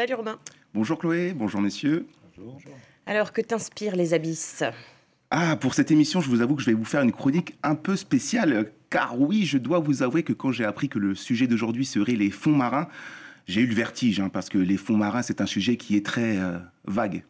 Salut Robin. Bonjour Chloé, bonjour messieurs. Bonjour. Alors, que t'inspirent les abysses? Ah, pour cette émission, je vous avoue que je vais vous faire une chronique un peu spéciale, car oui, je dois vous avouer que quand j'ai appris que le sujet d'aujourd'hui serait les fonds marins, j'ai eu le vertige, hein, parce que les fonds marins, c'est un sujet qui est très euh, vague.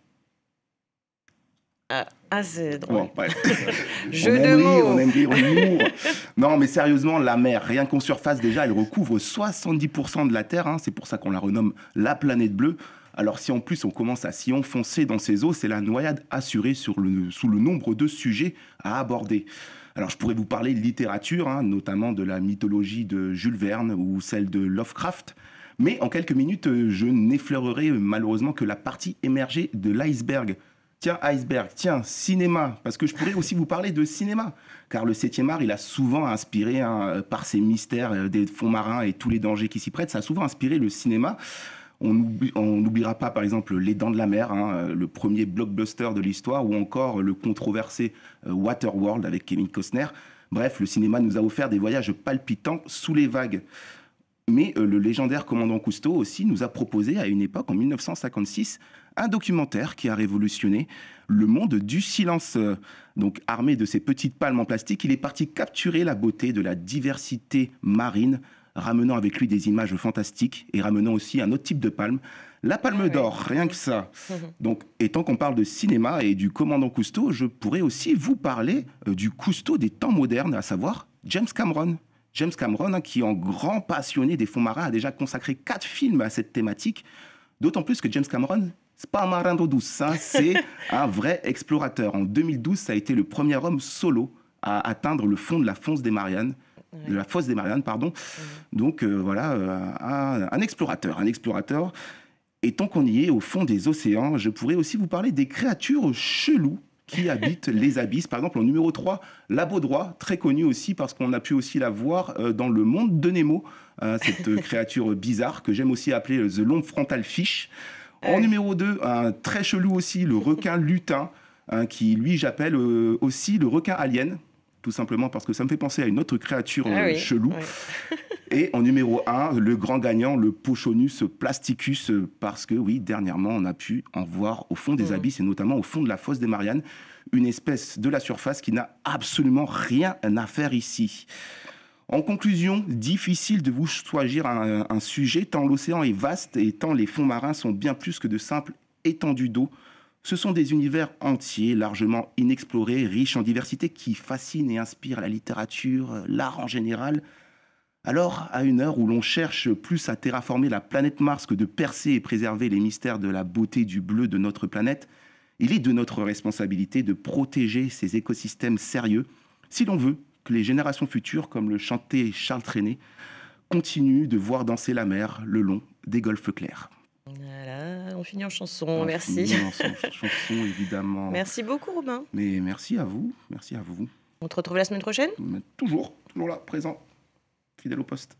Ah, ah, c'est drôle. Bon. Jeu on de aime rire, mots. on aime rire. Non, mais sérieusement, la mer, rien qu'en surface, déjà, elle recouvre 70% de la Terre. hein. c'est pour ça qu'on la renomme la planète bleue. Alors, si en plus on commence à s'y enfoncer dans ces eaux, c'est la noyade assurée sur le, sous le nombre de sujets à aborder. Alors, je pourrais vous parler de littérature, hein, notamment de la mythologie de Jules Verne ou celle de Lovecraft. Mais en quelques minutes, je n'effleurerai malheureusement que la partie émergée de l'iceberg. Tiens, iceberg, tiens, cinéma, parce que je pourrais aussi vous parler de cinéma, car le 7e art, il a souvent inspiré, hein, euh, par ses mystères euh, des fonds marins et tous les dangers qui s'y prêtent, ça a souvent inspiré le cinéma. On oublie- on n'oubliera pas, par exemple, Les Dents de la Mer, hein, euh, le premier blockbuster de l'histoire, ou encore le controversé Waterworld avec Kevin Costner. Bref, le cinéma nous a offert des voyages palpitants sous les vagues. Mais euh, le légendaire commandant Cousteau aussi nous a proposé à une époque, en 1956, un documentaire qui a révolutionné le monde du silence. Donc armé de ses petites palmes en plastique, il est parti capturer la beauté de la diversité marine, ramenant avec lui des images fantastiques et ramenant aussi un autre type de palme, la palme d'or, rien que ça. Donc, et tant qu'on parle de cinéma et du commandant Cousteau, je pourrais aussi vous parler euh, du Cousteau des temps modernes, à savoir James Cameron. James Cameron, hein, qui en grand passionné des fonds marins, a déjà consacré quatre films à cette thématique. D'autant plus que James Cameron, c'est pas un marin d'eau douce, hein, c'est un vrai explorateur. En 2012, ça a été le premier homme solo à atteindre le fond de la fosse des Mariannes, de la fosse des Mariannes, pardon. Donc euh, voilà, euh, un, un explorateur, un explorateur. Et tant qu'on y est, au fond des océans, je pourrais aussi vous parler des créatures cheloues qui habitent les abysses. Par exemple, en numéro 3, la Baudroie, très connue aussi parce qu'on a pu aussi la voir euh, dans le monde de Nemo, euh, cette euh, créature bizarre que j'aime aussi appeler The Long Frontal Fish. En numéro 2, un très chelou aussi, le requin lutin, hein, qui lui j'appelle euh, aussi le requin alien, tout simplement parce que ça me fait penser à une autre créature Ah oui, chelou. Et en numéro 1, le grand gagnant, le Pochonus plasticus, parce que oui, dernièrement, on a pu en voir au fond des Mhm. abysses et notamment au fond de la fosse des Mariannes, une espèce de la surface qui n'a absolument rien à faire ici. En conclusion, difficile de vous choisir un, un sujet tant l'océan est vaste et tant les fonds marins sont bien plus que de simples étendues d'eau. Ce sont des univers entiers, largement inexplorés, riches en diversité, qui fascinent et inspirent la littérature, l'art en général. Alors, à une heure où l'on cherche plus à terraformer la planète Mars que de percer et préserver les mystères de la beauté du bleu de notre planète, il est de notre responsabilité de protéger ces écosystèmes sérieux si l'on veut que les générations futures, comme le chantait Charles Trenet, continuent de voir danser la mer le long des golfes clairs. Voilà, on finit en chanson. Merci. immense chanson, évidemment. Merci beaucoup, Robin. Mais merci à vous, merci à vous. On te retrouve la semaine prochaine? Toujours, toujours là, présent, fidèle au poste.